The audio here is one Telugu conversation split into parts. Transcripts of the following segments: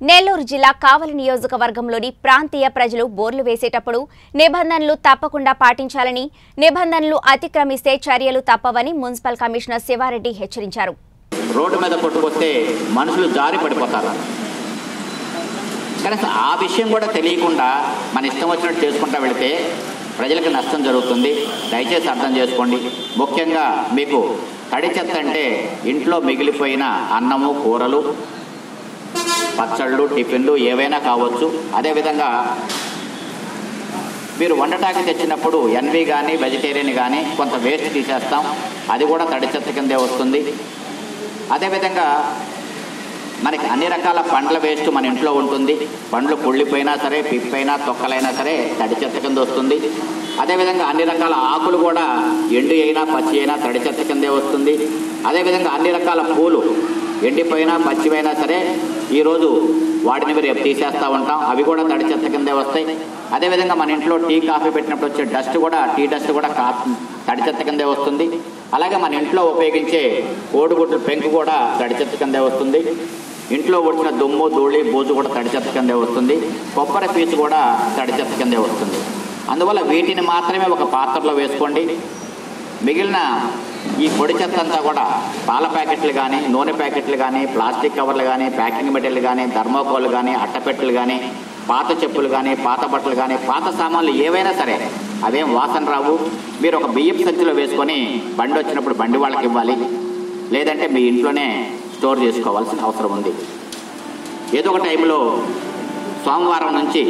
నెల్లూరు జిల్లా కావలి నియోజకవర్గంలోని ప్రాంతీయ ప్రజలు బోర్లు వేసేటప్పుడు నిబంధనలు తప్పకుండా పాటించాలని నిబంధనలు అతిక్రమిస్తే చర్యలు తప్పవని మున్సిపల్ కమిషనర్ శివారెడ్డి హెచ్చరించారు. రోడ్డు మీద కొట్టుకొస్తే మనుషులు జారి పడిపోతారు. కనీసం ఆ విషయం కూడా తెలియకుండా మన ఇష్టం వచ్చినట్టు చేసుకుంటా వెళితే ప్రజలకు నష్టం జరుగుతుంది. దయచేసి అర్థం చేసుకోండి. ముఖ్యంగా మీకు తడి చెత్త అంటే ఇంట్లో మిగిలిపోయిన అన్నము కూరలు పచ్చళ్ళు టిఫిన్లు ఏవైనా కావచ్చు. అదేవిధంగా మీరు వండటానికి తెచ్చినప్పుడు ఎన్వి కానీ వెజిటేరియన్ కానీ కొంత వేస్ట్ తీసేస్తాం. అది కూడా తడి చెత్త కిందే వస్తుంది. అదేవిధంగా మనకి అన్ని రకాల పండ్ల వేస్ట్ మన ఇంట్లో ఉంటుంది. పండ్లు పుళ్ళిపోయినా సరే పిప్పైనా తొక్కలైనా సరే తడి చెత్త కింద వస్తుంది. అదేవిధంగా అన్ని రకాల ఆకులు కూడా ఎండు అయినా పచ్చి అయినా తడి చెత్త కిందే వస్తుంది. అదేవిధంగా అన్ని రకాల పూలు ఎండిపోయినా పచ్చివైనా సరే ఈరోజు వాటిని మీరు తీసేస్తూ ఉంటాం. అవి కూడా తడి చెత్త కిందే వస్తాయి. అదేవిధంగా మన ఇంట్లో టీ కాఫీ పెట్టినప్పుడు వచ్చే డస్ట్ కూడా టీ డస్ట్ కూడా కా తడి చెత్త కిందే వస్తుంది. అలాగే మన ఇంట్లో ఉపయోగించే కోడిగుడ్లు పెంకు కూడా తడి చెత్త కిందే వస్తుంది. ఇంట్లో వచ్చిన దుమ్ము ధూళి బూజు కూడా తడి చెత్త కిందే వస్తుంది. కొబ్బరి పీచు కూడా తడి చెత్త కిందే వస్తుంది. అందువల్ల వీటిని మాత్రమే ఒక పాత్రలో వేసుకోండి. మిగిలిన ఈ పొడి చెత్త అంతా కూడా పాల ప్యాకెట్లు కానీ నూనె ప్యాకెట్లు కానీ ప్లాస్టిక్ కవర్లు కానీ ప్యాకింగ్ మెటీరియల్ కానీ ధర్మోకోలు కానీ అట్టపెట్టెలు కానీ పాత చెప్పులు కానీ పాత బట్టలు కానీ పాత సామాన్లు ఏవైనా సరే అదేం వాసన రావు. మీరు ఒక బియ్యం సంచిలో వేసుకొని బండి వచ్చినప్పుడు బండి వాళ్ళకి ఇవ్వాలి. లేదంటే మీ ఇంట్లోనే స్టోర్ చేసుకోవాల్సిన అవసరం ఉంది. ఏదో ఒక టైంలో సోమవారం నుంచి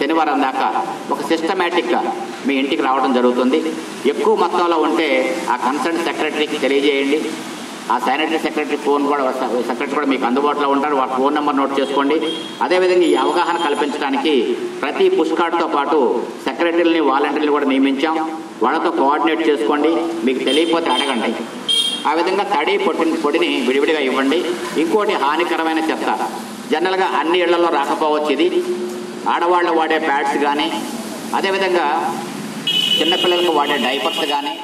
శనివారం దాకా ఒక సిస్టమేటిక్గా మీ ఇంటికి రావడం జరుగుతుంది. ఎక్కువ మొత్తంలో ఉంటే ఆ కన్సర్న్ సెక్రటరీకి తెలియజేయండి. ఆ శానిటరీ సెక్రటరీ ఫోన్ కూడా సెక్రటరీ కూడా మీకు అందుబాటులో ఉంటారు. వాళ్ళ ఫోన్ నెంబర్ నోట్ చేసుకోండి. అదేవిధంగా ఈ అవగాహన కల్పించడానికి ప్రతి పుష్కార్డ్తో పాటు సెక్రటరీని వాలంటీర్లు కూడా నియమించాం. వాళ్ళతో కోఆర్డినేట్ చేసుకోండి. మీకు తెలియకపోతే అడగండి. ఆ విధంగా తడి పొట్టిన పొడిని విడివిడిగా ఇవ్వండి. ఇంకోటి హానికరమైన చెత్త. జనరల్గా అన్ని ఇళ్ళలో రాకపోవచ్చు ఇది. ఆడవాళ్ళు వాడే ప్యాడ్స్ కానీ అదేవిధంగా చిన్నపిల్లలకు వాడే డైపర్స్ కానీ